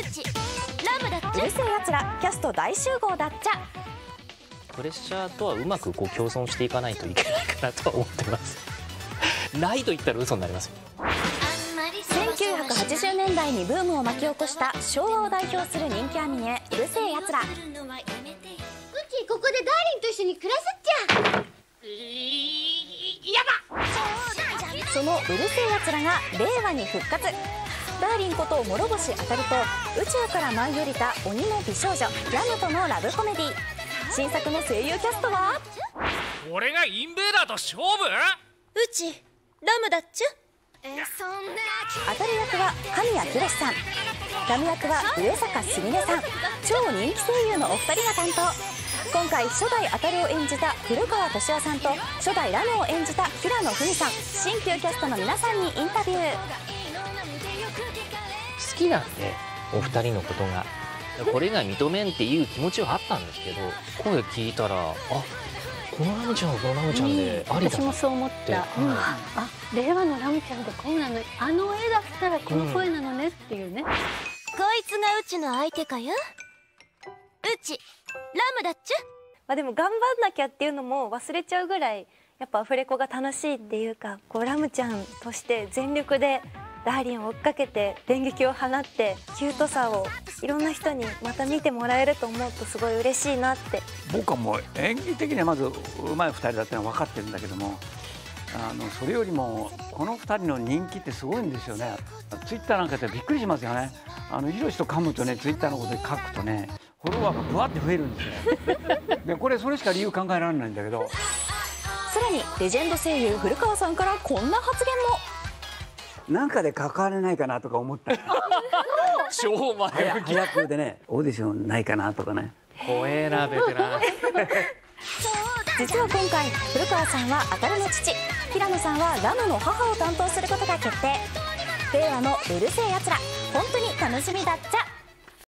うち。ラムだっうるせえやつら。キャスト大集合だっちゃ。プレッシャーとはうまくこう共存していかないといけないかなとは思ってます。ないと言ったら嘘になりますよ。1980年代にブームを巻き起こした昭和を代表する人気アニメ「うるせえやつら」うちここでダーリンと一緒に暮らすっちゃ。そのうるせえやつらが令和に復活ダーリンこと諸星あたると宇宙から舞い降りた鬼の美少女ラムとのラブコメディ新作の声優キャストは？俺がインベーダーと勝負？うちラムだっちゃ？あたる役は神谷博さん。ラム役は上坂すみれさん。超人気声優のお二人が担当。今回初代あたるを演じた古川敏夫さんと初代ラムを演じた平野文さん。新旧キャストの皆さんにインタビュー。好きなんでお二人のことが。これが認めんっていう気持ちはあったんですけど声聞いたらあこのラムちゃんはこのラムちゃんでありだ私もそう思った、はいうん。あ令和のラムちゃんってこうなのあの絵だったらこの声なのねっていうね、こいつがうちの相手かよ。うちラムだっちゃまあでも頑張んなきゃっていうのも忘れちゃうぐらいやっぱアフレコが楽しいっていうかこうラムちゃんとして全力でダーリンを追っかけて電撃を放ってキュートさをいろんな人にまた見てもらえると思うとすごい嬉しいなって。僕はもう演技的にはまずうまい2人だってのは分かってるんだけどもあのそれよりもこの2人の人気ってすごいんですよね。ツイッターなんかでびっくりしますよね。あのヒロシと噛むとねツイッターのことで書くとねフォロワーがぶわって増えるんですよ。でこれそれしか理由考えられないんだけど。さらにレジェンド声優古川さんからこんな発言もなんかで関われないかなとか思った。り超前早早くでねオーディションないかなとかね。怖えな。ベテラン実は今回古川さんはあたるの父平野さんはラムの母を担当することが決定。令和のうるせえやつら本当に楽しみだっちゃ